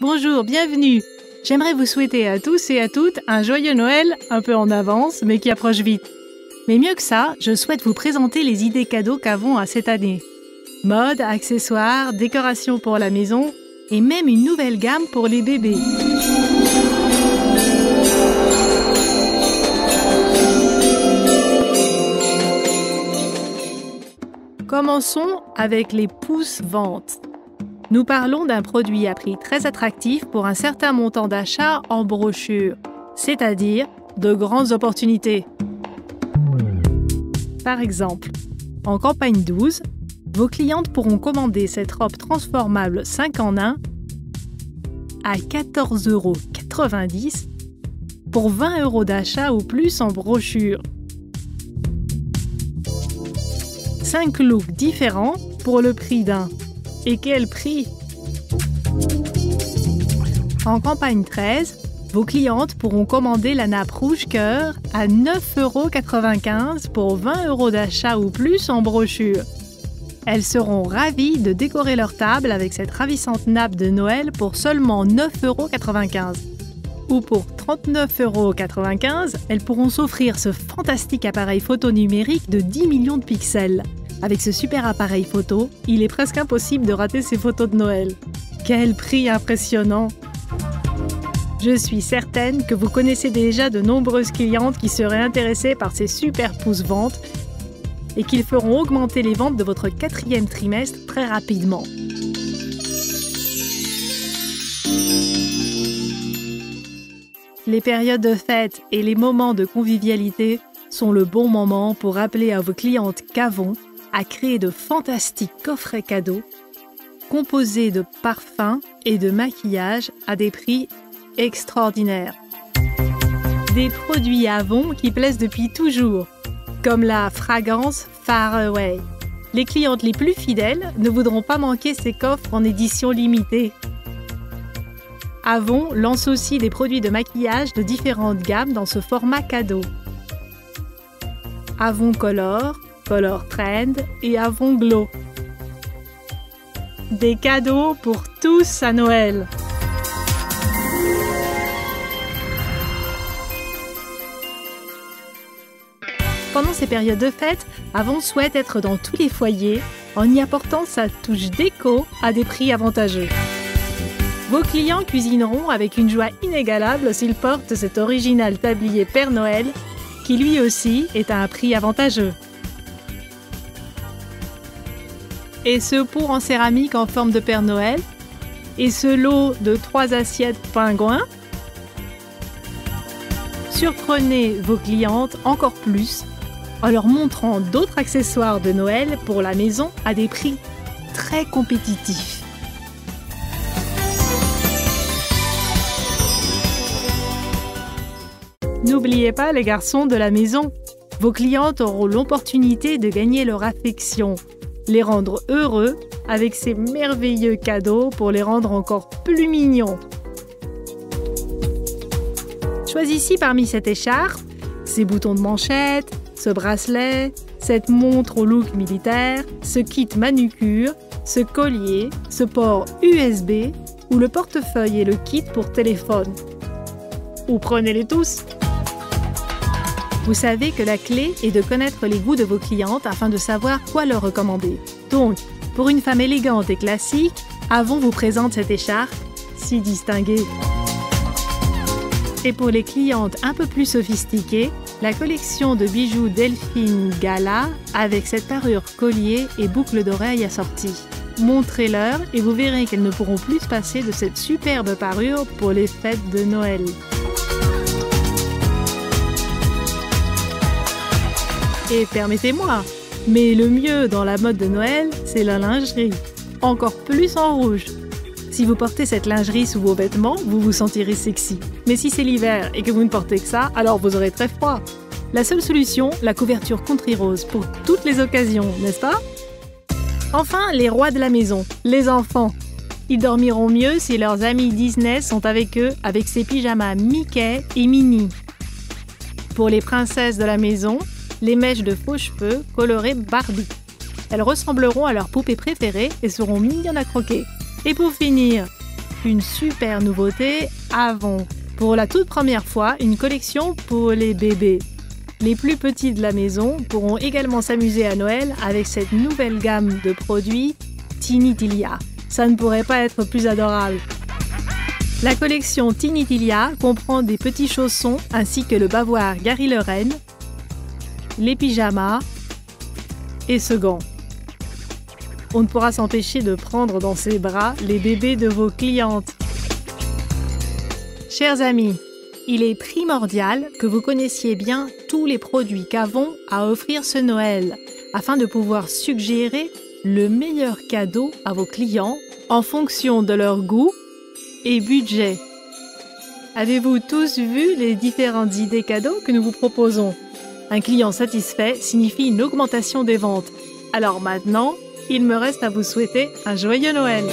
Bonjour, bienvenue. J'aimerais vous souhaiter à tous et à toutes un joyeux Noël, un peu en avance, mais qui approche vite. Mais mieux que ça, je souhaite vous présenter les idées cadeaux qu'avons à cette année. Mode, accessoires, décorations pour la maison et même une nouvelle gamme pour les bébés. Commençons avec les pousses ventes. Nous parlons d'un produit à prix très attractif pour un certain montant d'achat en brochure, c'est-à-dire de grandes opportunités. Par exemple, en campagne 12, vos clientes pourront commander cette robe transformable 5 en 1 à 14,90 euros pour 20 euros d'achat ou plus en brochure. 5 looks différents pour le prix d'un. Et quel prix En campagne 13, vos clientes pourront commander la nappe rouge cœur à 9,95 euros pour 20 euros d'achat ou plus en brochure. Elles seront ravies de décorer leur table avec cette ravissante nappe de Noël pour seulement 9,95 euros. Ou pour 39,95 euros, elles pourront s'offrir ce fantastique appareil photo numérique de 10 millions de pixels. Avec ce super appareil photo, il est presque impossible de rater ces photos de Noël. Quel prix impressionnant Je suis certaine que vous connaissez déjà de nombreuses clientes qui seraient intéressées par ces super pouces ventes et qu'ils feront augmenter les ventes de votre quatrième trimestre très rapidement. Les périodes de fête et les moments de convivialité sont le bon moment pour rappeler à vos clientes qu'Avon a créé de fantastiques coffrets cadeaux composés de parfums et de maquillage à des prix extraordinaires. Des produits Avon qui plaisent depuis toujours, comme la fragrance Far Away. Les clientes les plus fidèles ne voudront pas manquer ces coffres en édition limitée. Avon lance aussi des produits de maquillage de différentes gammes dans ce format cadeau. Avon Color, Color Trend et Avon Glow. Des cadeaux pour tous à Noël. Pendant ces périodes de fête, Avon souhaite être dans tous les foyers en y apportant sa touche déco à des prix avantageux. Vos clients cuisineront avec une joie inégalable s'ils portent cet original tablier Père Noël qui lui aussi est à un prix avantageux. Et ce pour en céramique en forme de Père Noël, et ce lot de trois assiettes pingouins. Surprenez vos clientes encore plus en leur montrant d'autres accessoires de Noël pour la maison à des prix très compétitifs. N'oubliez pas les garçons de la maison, vos clientes auront l'opportunité de gagner leur affection les rendre heureux avec ces merveilleux cadeaux pour les rendre encore plus mignons. Choisissez parmi cette écharpe, ces boutons de manchette, ce bracelet, cette montre au look militaire, ce kit manucure, ce collier, ce port USB ou le portefeuille et le kit pour téléphone. Ou prenez-les tous vous savez que la clé est de connaître les goûts de vos clientes afin de savoir quoi leur recommander. Donc, pour une femme élégante et classique, Avon vous présente cette écharpe si distinguée. Et pour les clientes un peu plus sophistiquées, la collection de bijoux Delphine Gala avec cette parure collier et boucle d'oreille assortie. Montrez-leur et vous verrez qu'elles ne pourront plus se passer de cette superbe parure pour les fêtes de Noël. Et permettez-moi, mais le mieux dans la mode de Noël, c'est la lingerie. Encore plus en rouge. Si vous portez cette lingerie sous vos vêtements, vous vous sentirez sexy. Mais si c'est l'hiver et que vous ne portez que ça, alors vous aurez très froid. La seule solution, la couverture contre-rose pour toutes les occasions, n'est-ce pas? Enfin, les rois de la maison, les enfants. Ils dormiront mieux si leurs amis Disney sont avec eux avec ces pyjamas Mickey et Minnie. Pour les princesses de la maison, les mèches de faux cheveux colorées Barbie. Elles ressembleront à leur poupée préférée et seront mignonnes à croquer. Et pour finir, une super nouveauté, Avon. Pour la toute première fois, une collection pour les bébés. Les plus petits de la maison pourront également s'amuser à Noël avec cette nouvelle gamme de produits Tinitilia. Ça ne pourrait pas être plus adorable. La collection Tinitilia comprend des petits chaussons ainsi que le bavoir Gary le les pyjamas et ce gant. On ne pourra s'empêcher de prendre dans ses bras les bébés de vos clientes. Chers amis, il est primordial que vous connaissiez bien tous les produits qu'Avon à offrir ce Noël afin de pouvoir suggérer le meilleur cadeau à vos clients en fonction de leur goût et budget. Avez-vous tous vu les différentes idées cadeaux que nous vous proposons? Un client satisfait signifie une augmentation des ventes. Alors maintenant, il me reste à vous souhaiter un joyeux Noël.